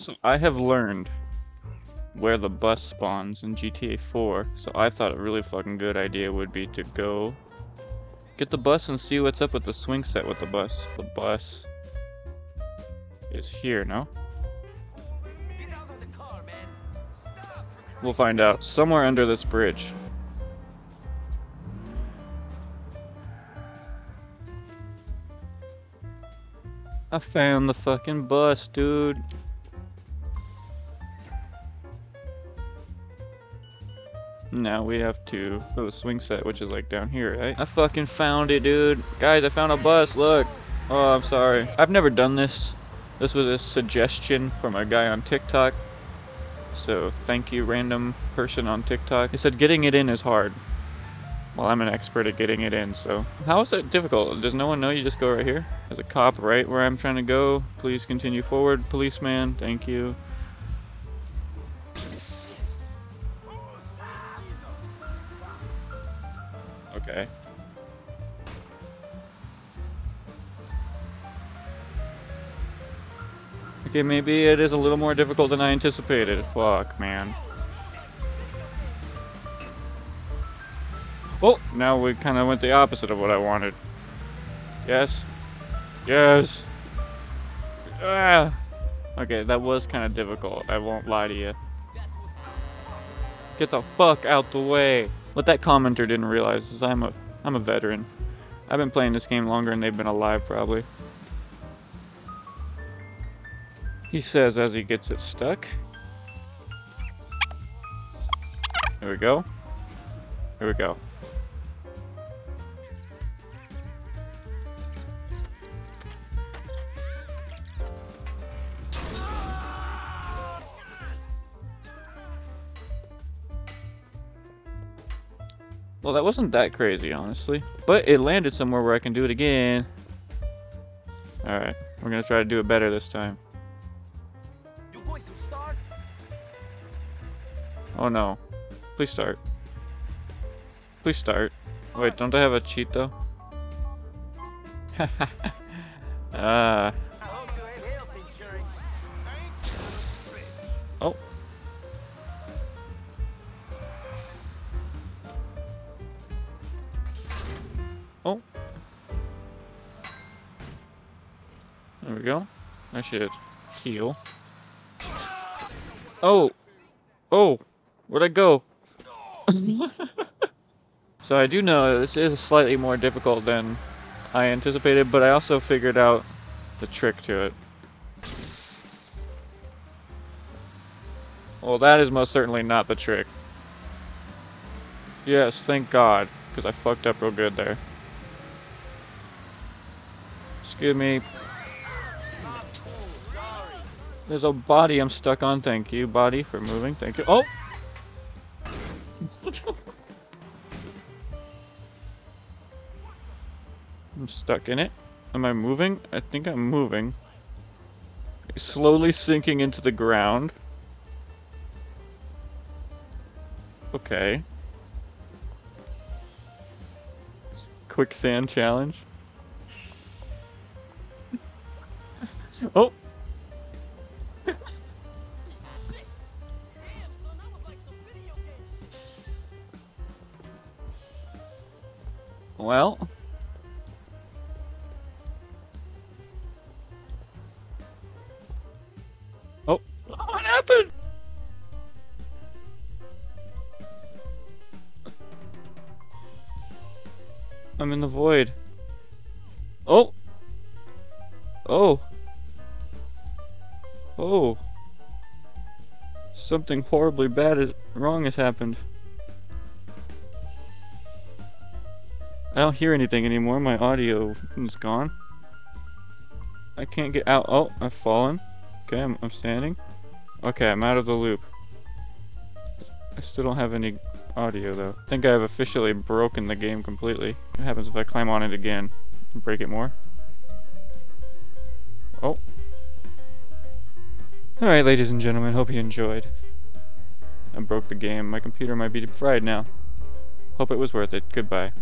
So I have learned where the bus spawns in GTA 4, so I thought a really fucking good idea would be to go get the bus and see what's up with the swing set with the bus. The bus is here, no? We'll find out. Somewhere under this bridge. I found the fucking bus, dude. Now we have to go to swing set, which is like down here, right? I fucking found it, dude. Guys, I found a bus, look. Oh, I'm sorry. I've never done this. This was a suggestion from a guy on TikTok. So thank you, random person on TikTok. He said getting it in is hard. Well, I'm an expert at getting it in, so... How is that difficult? Does no one know you just go right here? There's a cop right where I'm trying to go. Please continue forward, policeman. Thank you. Okay, maybe it is a little more difficult than I anticipated. Fuck, man. Oh, now we kind of went the opposite of what I wanted. Yes. Yes. Ah. Okay, that was kind of difficult. I won't lie to you. Get the fuck out the way. What that commenter didn't realize is I'm a I'm a veteran. I've been playing this game longer than they've been alive, probably. He says as he gets it stuck. There we go. Here we go. Well, that wasn't that crazy, honestly. But it landed somewhere where I can do it again. Alright, we're gonna try to do it better this time. Oh no. Please start. Please start. Wait, don't I have a cheat though? Ah. oh. Oh. There we go. I should heal. Oh! Oh! Where'd I go? so I do know this is slightly more difficult than I anticipated, but I also figured out the trick to it. Well, that is most certainly not the trick. Yes, thank God, because I fucked up real good there. Excuse me. There's a body I'm stuck on. Thank you, body, for moving. Thank you. Oh! I'm stuck in it. Am I moving? I think I'm moving. Slowly sinking into the ground. Okay. Quicksand challenge. oh! well. I'm in the void. Oh! Oh! Oh! Something horribly bad is wrong has happened. I don't hear anything anymore. My audio is gone. I can't get out. Oh, I've fallen. Okay, I'm, I'm standing. Okay, I'm out of the loop. I still don't have any audio though. I think I have officially broken the game completely. What happens if I climb on it again? Break it more? Oh. Alright, ladies and gentlemen, hope you enjoyed. I broke the game. My computer might be fried now. Hope it was worth it. Goodbye.